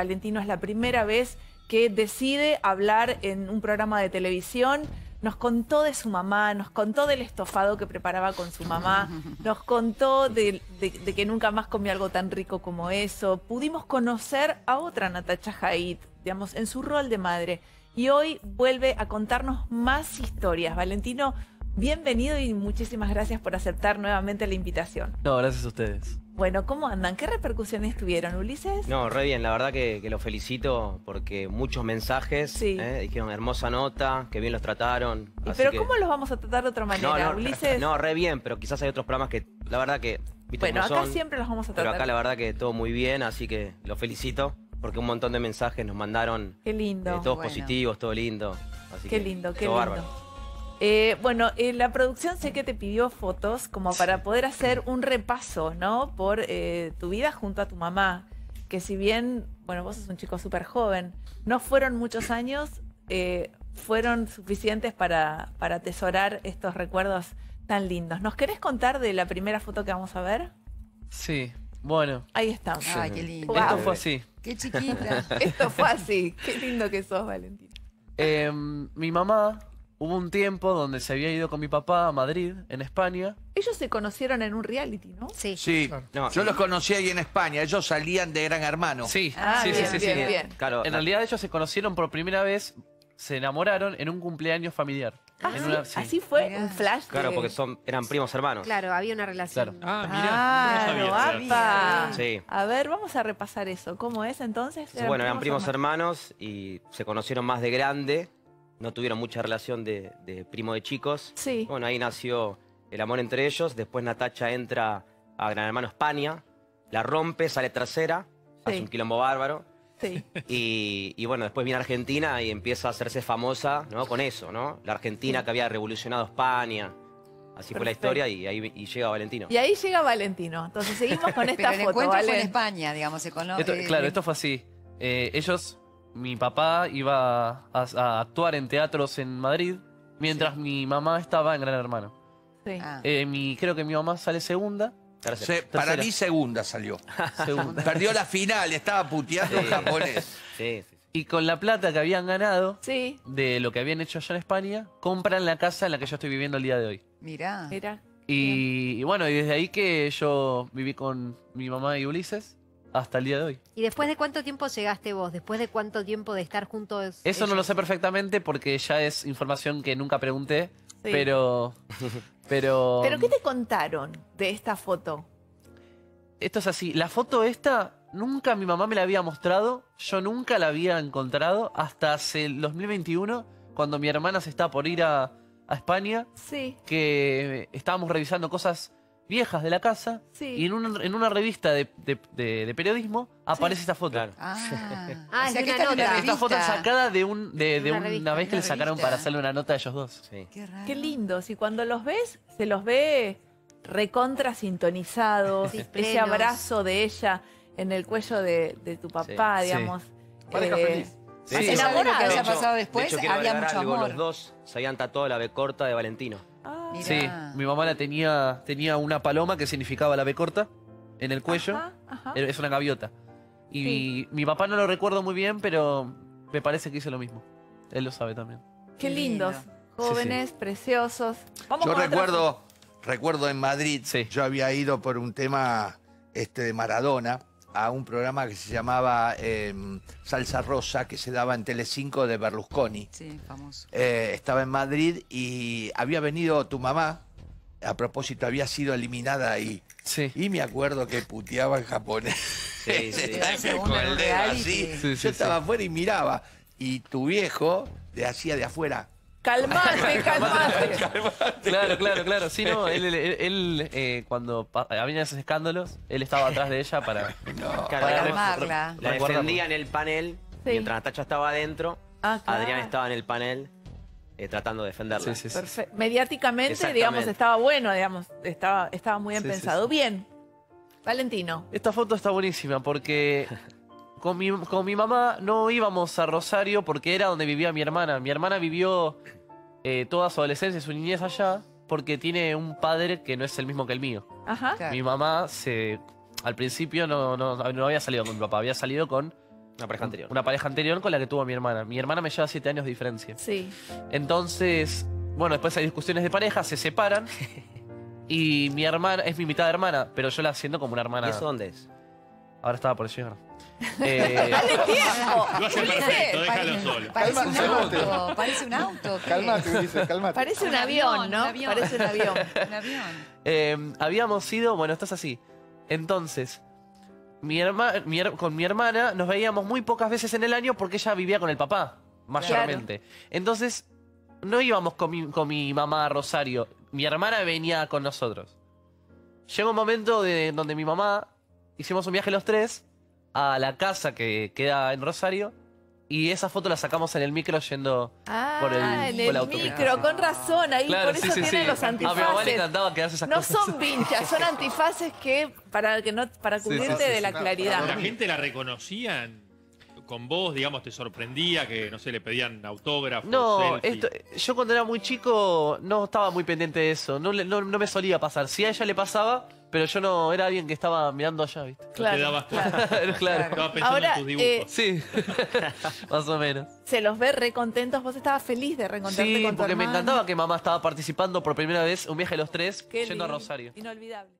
Valentino es la primera vez que decide hablar en un programa de televisión. Nos contó de su mamá, nos contó del estofado que preparaba con su mamá, nos contó de, de- de que nunca más comió algo tan rico como eso. Pudimos conocer a otra Natacha Haidt, digamos, en su rol de madre. Y hoy vuelve a contarnos más historias. Valentino, bienvenido y muchísimas gracias por aceptar nuevamente la invitación. No, gracias a ustedes. Bueno, ¿cómo andan? ¿Qué repercusiones tuvieron, Ulises? No, re bien, la verdad que, que los felicito porque muchos mensajes, Sí. ¿eh? dijeron hermosa nota, que bien los trataron. Y Pero que- ¿cómo los vamos a tratar de otra manera, no, no, Ulises? no, re bien, pero quizás hay otros programas que la verdad que, viste bueno, acá son, siempre los vamos a pero tratar. acá la verdad que todo muy bien, así que los felicito porque un montón de mensajes nos mandaron, Qué lindo. eh, todos Bueno. positivos, todo lindo. Así Qué que lindo, qué todo lindo. bárbaro. Eh, bueno, eh, la producción sé que te pidió fotos como para poder hacer un repaso, ¿no? Por eh, tu vida junto a tu mamá. Que si bien, bueno, vos sos un chico súper joven, no fueron muchos años, eh, fueron suficientes para, para atesorar estos recuerdos tan lindos. ¿Nos querés contar de la primera foto que vamos a ver? Sí, bueno, Ahí estamos. Ay, qué lindo. Wow. esto fue así. Qué chiquita. Esto fue así. Qué lindo que sos, Valentín. Eh, mi mamá, hubo un tiempo donde se había ido con mi papá a Madrid, en España. Ellos se conocieron en un reality, ¿no? Sí. Sí, No, yo los conocí ahí en España, ellos salían de Gran Hermano. Sí, Ah, sí, bien, sí, sí, bien, sí. bien. Claro, En realidad ellos se conocieron por primera vez, se enamoraron en un cumpleaños familiar. Ah, sí, una- sí. Así fue Mirá. un flash. claro, de- porque son, eran primos hermanos. Claro, había una relación. Claro. Ah, Claro, mira, no sabía. Sí. A ver, vamos a repasar eso. ¿Cómo es entonces? Entonces, bueno, eran primos hermanos y se conocieron más de grande, no tuvieron mucha relación de, de primo de chicos. Sí. Bueno, ahí nació el amor entre ellos, después Natacha entra a Gran Hermano España, la rompe, sale tercera, hace un quilombo bárbaro. Sí. Y, y bueno, después viene a Argentina y empieza a hacerse famosa ¿no? con eso, ¿no? La Argentina que había revolucionado España. Así fue la historia y ahí y llega Valentino. Y ahí llega Valentino. Entonces seguimos con esta Pero el foto, encuentro fue en. España, digamos, se conoce. Esto- claro, esto fue así. Eh, ellos, mi papá iba a, a actuar en teatros en Madrid, mientras mi mamá estaba en Gran Hermano. Sí. Ah. Eh, mi, creo que mi mamá sale segunda. Se- para mí segunda salió. segunda. Perdió la final, estaba puteando en Sí. japonés. Sí, sí, sí. Y con la plata que habían ganado Sí, de lo que habían hecho allá en España, compran la casa en la que yo estoy viviendo el día de hoy. Mirá. mira. Y, y bueno, y desde ahí que yo viví con mi mamá y Ulises hasta el día de hoy. ¿Y después de cuánto tiempo llegaste vos? ¿Después de cuánto tiempo de estar juntos? Eso no lo sé perfectamente porque ya es información que nunca pregunté, Sí. pero... Pero, ¿Pero qué te contaron de esta foto? esto es así. La foto esta nunca mi mamá me la había mostrado, yo nunca la había encontrado hasta hace el 2021, cuando mi hermana se está por ir a, a España, Sí, que estábamos revisando cosas viejas de la casa sí. y en una, en una revista de, de- de- de periodismo aparece esta foto. Claro. Ah, Ah, es una nota. una Esta foto es sacada de, un, de, de Una una, revista, vez que una le sacaron revista. para hacerle una nota a ellos dos. Sí. Qué raro. Qué lindos. Y cuando los ves, se los ve recontra sintonizados. Sí, ese abrazo de ella en el cuello de, de tu papá, Sí. digamos. Pareja Eh, feliz. Sí, de lo que haya pasado de después, hecho, había mucho algo, amor. Los dos se habían tatuado la B corta de Valentino. Mirá. Sí, mi mamá la tenía, tenía una paloma que significaba la B corta en el cuello. ajá, ajá. Es una gaviota. Y Sí. mi, mi papá no lo recuerdo muy bien, pero me parece que hizo lo mismo. Él lo sabe también. Qué lindos. lindo. Jóvenes, preciosos. Vamos Yo recuerdo, recuerdo en Madrid, Sí. yo había ido por un tema este, de Maradona a un programa que se llamaba eh, Salsa Rosa, que se daba en Telecinco de Berlusconi. Sí, famoso. Eh, estaba en Madrid y había venido tu mamá, a propósito, había sido eliminada ahí. Sí. Y me acuerdo que puteaba en japonés. Sí, sí. Con el dedo así. Yo sí. estaba afuera y miraba. Y tu viejo le hacía de afuera. Calmate, calmate. Claro, claro, claro. Sí, no, él, él- él, eh, cuando pa- habían esos escándalos, él estaba atrás de ella para... No. Para calmarla. La defendía en el panel, Sí. mientras Natacha estaba adentro, Ah, claro. Adrián estaba en el panel eh, tratando de defenderla. Sí, sí, sí. Perfecto. Mediáticamente, Exactamente. digamos, estaba bueno, digamos, estaba, estaba muy bien Sí, sí, pensado. sí. Bien. Valentino. Esta foto está buenísima porque con mi, con mi mamá no íbamos a Rosario porque era donde vivía mi hermana. Mi hermana vivió eh, toda su adolescencia y su niñez allá porque tiene un padre que no es el mismo que el mío. Ajá. Claro. Mi mamá se al principio no, no, no había salido con mi papá, había salido con Una pareja anterior. Una pareja anterior con la que tuvo mi hermana. Mi hermana me lleva siete años de diferencia. Sí. Entonces, bueno, después hay discusiones de pareja, se separan. y mi hermana, es mi mitad hermana, pero yo la siento como una hermana. ¿Y eso dónde es? Ahora estaba por llegar. Eh, ¡Dale tiempo! Lo hace perfecto, déjalo solo. Parece un auto. Parece un auto. Calmate, Ulises, calmate. Parece un, avión, avión, ¿no? un avión. Parece un avión. Un avión. eh, habíamos ido, bueno, esto es así. Entonces, mi herma- mi her- con mi hermana nos veíamos muy pocas veces en el año porque ella vivía con el papá, mayormente. Entonces, no íbamos con mi, con mi mamá a Rosario. Mi hermana venía con nosotros. Llegó un momento de, donde mi mamá hicimos un viaje los tres a la casa que queda en Rosario y esa foto la sacamos en el micro yendo Ah, por el, en por el la autopista. micro, con razón, ahí Claro, por eso sí, tienen sí. los A mi mamá le antifaces. encantaba quedarse esas No cosas. son vinchas, son antifaces que para que no para cubrirte sí, sí, de la sí. claridad. La gente la reconocía con vos, digamos, te sorprendía que, no sé, le pedían autógrafos, No, esto, yo cuando era muy chico no estaba muy pendiente de eso. No, le- no, no me solía pasar. Sí a ella le pasaba, pero yo no era alguien que estaba mirando allá, ¿viste? No Claro, te dabas claro. cuenta. claro. Estaba pensando Ahora, en tus dibujos. eh, Sí, más o menos. Se los ve recontentos. Vos estabas feliz de reencontrarte Sí, con tu porque me encantaba que mamá estaba participando por primera vez un viaje de los tres Qué yendo a Rosario. Inolvidable.